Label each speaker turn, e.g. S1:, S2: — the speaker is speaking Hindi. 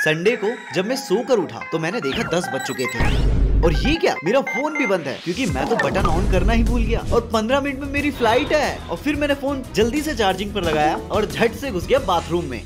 S1: संडे को जब मैं सोकर उठा तो मैंने देखा दस बज चुके थे। और ये क्या? मेरा फ़ोन भी बंद है, क्योंकि मैं तो बटन ऑन करना ही भूल गया। और पंद्रह मिनट में मेरी फ़्लाइट है। और फिर मैंने फ़ोन जल्दी से चार्जिंग पर लगाया और झट से घुस गया बाथरूम में।